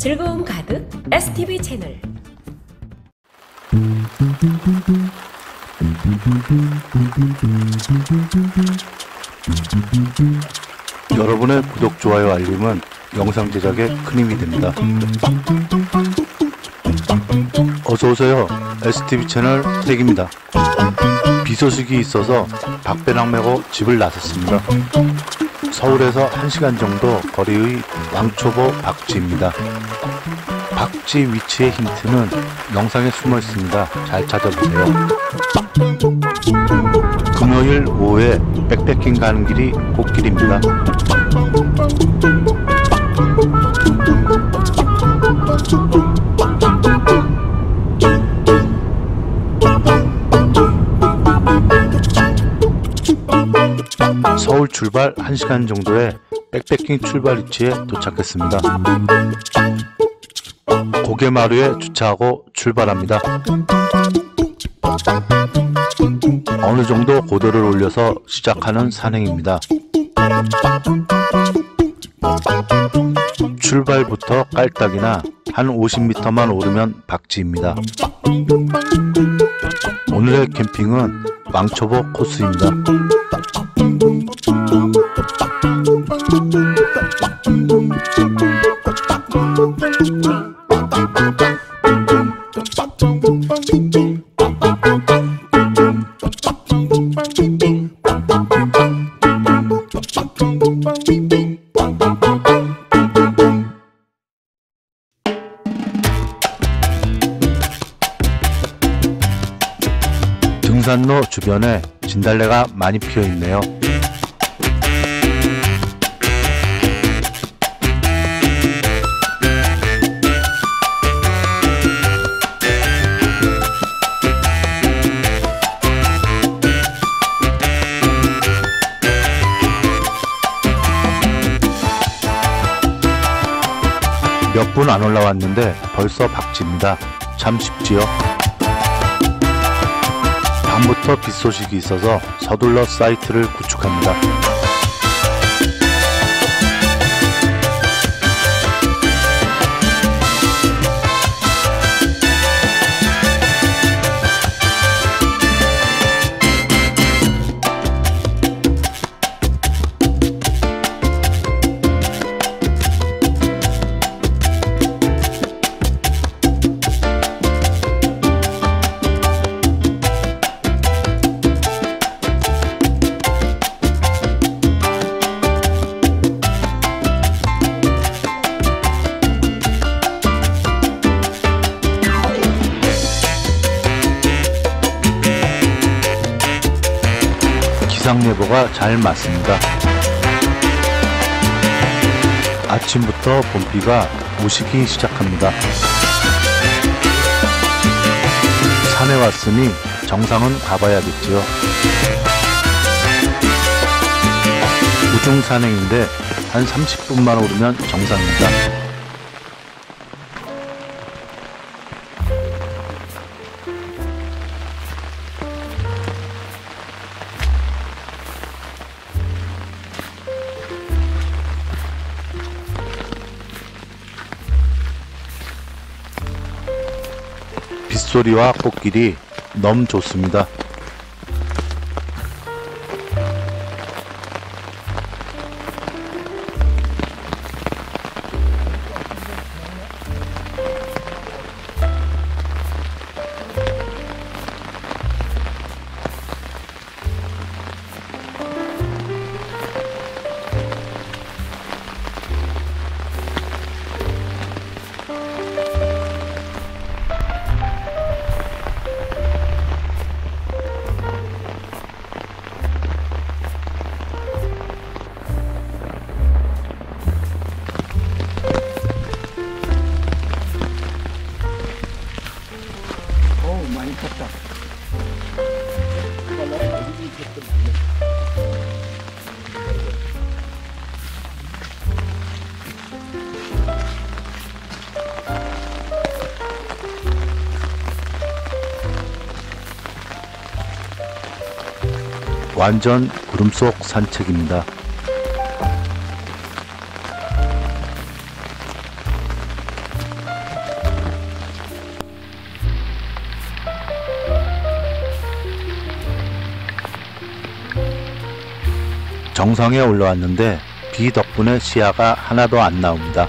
즐거움 가득 STV 채널 여러분의 구독, 좋아요, 알림은 영상 제작에 큰 힘이 됩니다. 어서오세요. STV 채널 택입니다. 비 소식이 있어서 박배랑 메고 집을 나섰습니다. 서울에서 1시간 정도 거리의 왕초보 박쥐입니다. 박쥐 위치의 힌트는 영상에 숨어 있습니다. 잘 찾아보세요. 금요일 오후에 백패킹 가는 길이 꽃길입니다. 서울 출발 1시간 정도의 백패킹 출발 위치에 도착했습니다. 고개마루에 주차하고 출발합니다. 어느 정도 고도를 올려서 시작하는 산행입니다. 출발부터 깔딱이나 한 50m만 오르면 박지입니다. 오늘의 캠핑은 왕초보 코스입니다. 등산로 주변에 진달래가 많이 피어 있네요. 몇 분 안 올라왔는데 벌써 박지입니다. 참 쉽지요? 밤부터 빗 소식이 있어서 서둘러 사이트를 구축합니다. 기상 예보가 잘 맞습니다. 아침부터 봄비가 오시기 시작합니다. 산에 왔으니 정상은 가봐야겠지요. 우중 산행인데 한 30분만 오르면 정상입니다. 빗소리와 꽃길이 너무 좋습니다. 완전 구름 속 산책입니다. 정상에 올라왔는데 비 덕분에 시야가 하나도 안 나옵니다.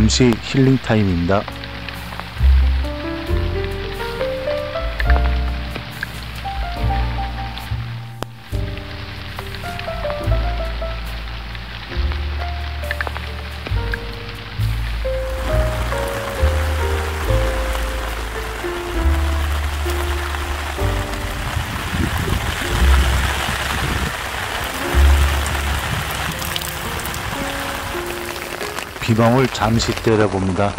잠시 힐링 타임입니다. 비방울 잠시 때려봅니다.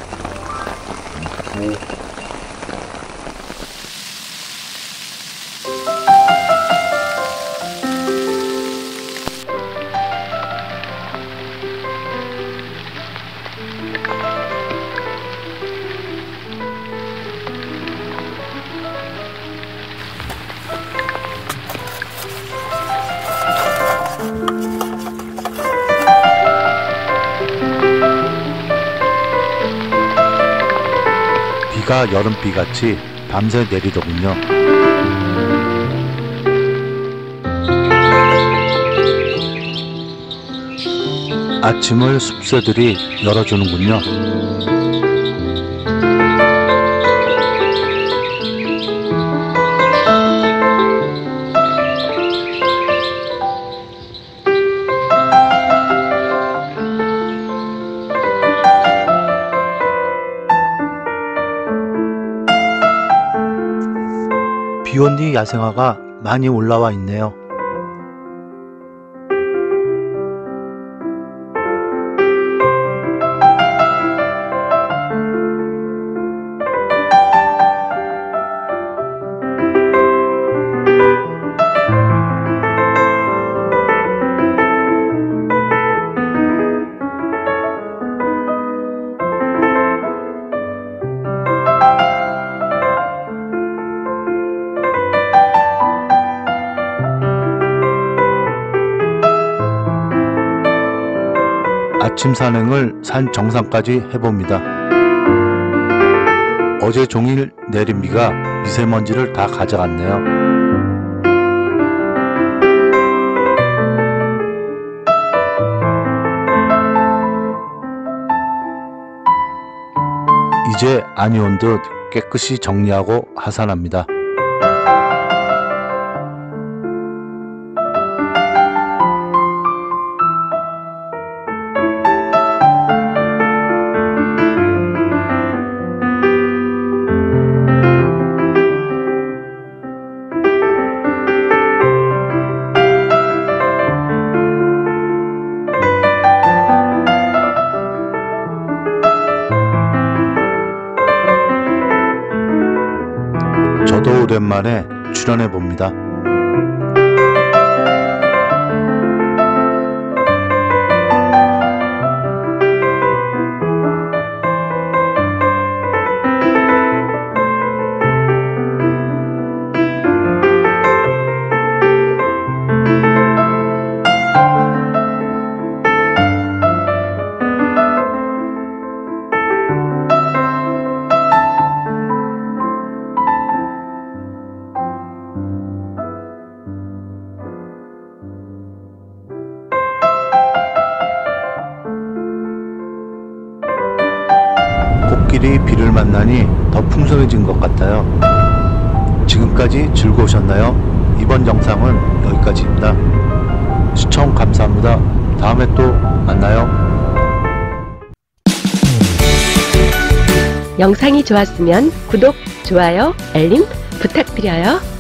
비가 여름비 같이 밤새 내리더군요. 아침을 숲새들이 열어주는군요. 비온 뒤 야생화가 많이 올라와 있네요. 아침 산행을 산 정상까지 해봅니다. 어제 종일 내린 비가 미세먼지를 다 가져갔네요. 이제 안이 온듯 깨끗이 정리하고 하산합니다. 오랜만에 출연해 봅니다. 비를 만나니 더 풍성해진 것 같아요. 지금까지 즐거우셨나요? 이번 영상은 여기까지입니다. 시청 감사합니다. 다음에 또 만나요. 영상이 좋았으면 구독, 좋아요, 알림 부탁드려요.